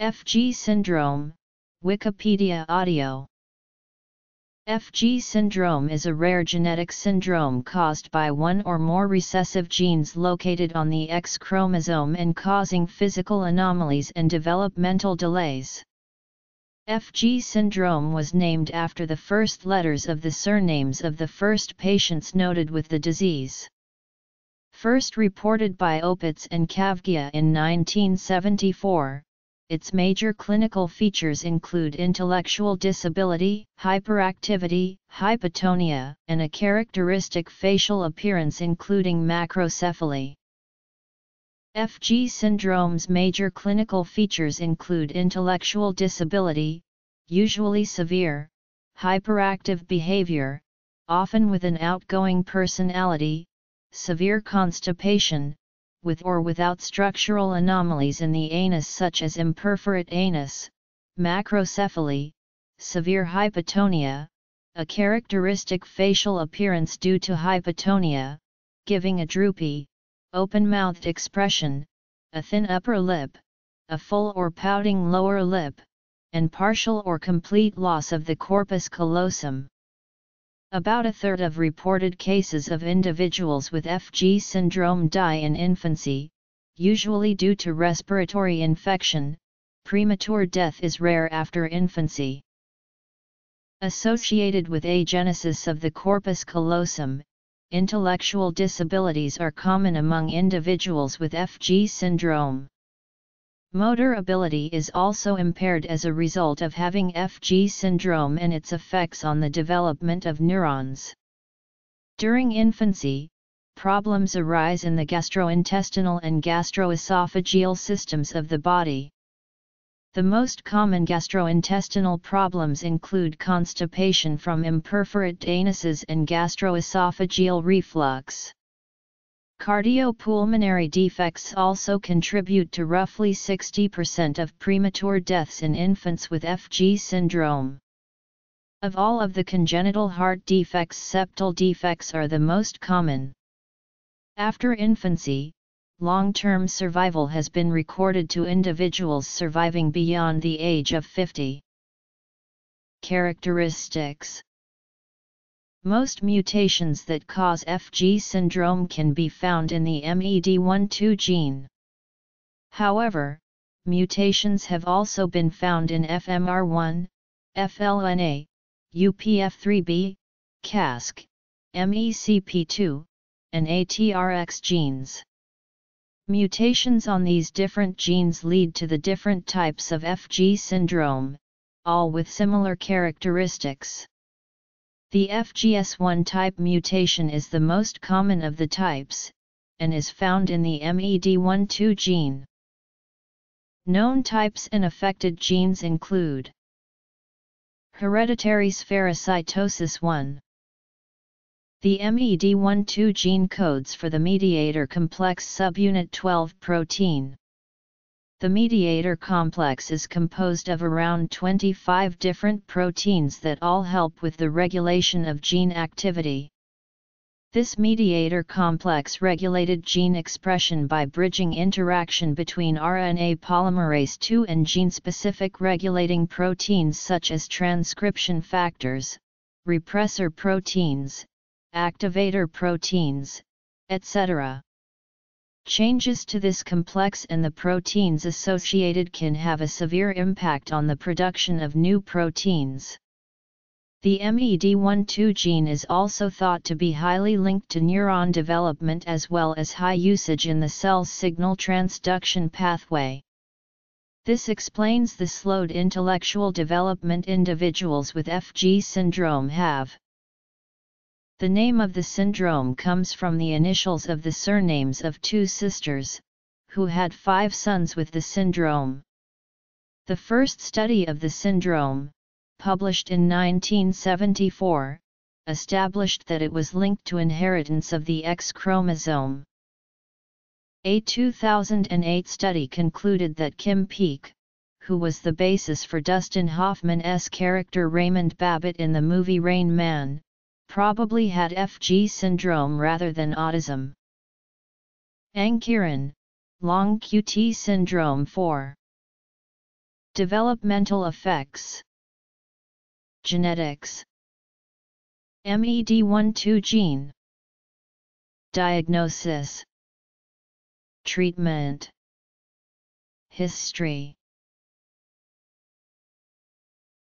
FG syndrome, Wikipedia audio. FG syndrome is a rare genetic syndrome caused by one or more recessive genes located on the X chromosome and causing physical anomalies and developmental delays. FG syndrome was named after the first letters of the surnames of the first patients noted with the disease. First reported by Opitz and Kaveggia in 1974, its major clinical features include intellectual disability, hyperactivity, hypotonia, and a characteristic facial appearance including macrocephaly. FG syndrome's major clinical features include intellectual disability, usually severe, hyperactive behavior, often with an outgoing personality, severe constipation, with or without structural anomalies in the anus such as imperforate anus, macrocephaly, severe hypotonia, a characteristic facial appearance due to hypotonia, giving a droopy, open-mouthed expression, a thin upper lip, a full or pouting lower lip, and partial or complete loss of the corpus callosum. About a third of reported cases of individuals with FG syndrome die in infancy, usually due to respiratory infection, premature death is rare after infancy. Associated with agenesis of the corpus callosum, intellectual disabilities are common among individuals with FG syndrome. Motor ability is also impaired as a result of having FG syndrome and its effects on the development of neurons. During infancy, problems arise in the gastrointestinal and gastroesophageal systems of the body. The most common gastrointestinal problems include constipation from imperforate anuses and gastroesophageal reflux. Cardiopulmonary defects also contribute to roughly 60% of premature deaths in infants with FG syndrome. Of all of the congenital heart defects septal defects are the most common. After infancy, long-term survival has been recorded to individuals surviving beyond the age of 50. Characteristics most mutations that cause FG syndrome can be found in the MED12 gene. However, mutations have also been found in FMR1, FLNA, UPF3B, CASK, MECP2, and ATRX genes. Mutations on these different genes lead to the different types of FG syndrome, all with similar characteristics. The FGS1 type mutation is the most common of the types, and is found in the MED12 gene. Known types and affected genes include Hereditary spherocytosis 1 The MED12 gene codes for the mediator complex subunit 12 protein. The mediator complex is composed of around 25 different proteins that all help with the regulation of gene activity. This mediator complex regulated gene expression by bridging interaction between RNA polymerase II and gene-specific regulating proteins such as transcription factors, repressor proteins, activator proteins, etc. Changes to this complex and the proteins associated can have a severe impact on the production of new proteins. The MED12 gene is also thought to be highly linked to neuron development as well as high usage in the cell's signal transduction pathway. This explains the slowed intellectual development individuals with FG syndrome have. The name of the syndrome comes from the initials of the surnames of two sisters, who had five sons with the syndrome. The first study of the syndrome, published in 1974, established that it was linked to inheritance of the X chromosome. A 2008 study concluded that Kim Peek, who was the basis for Dustin Hoffman's character Raymond Babbitt in the movie Rain Man, probably had FG syndrome rather than autism. Ankyrin, long QT syndrome 4. Developmental effects. Genetics. MED12 gene. Diagnosis. Treatment. History.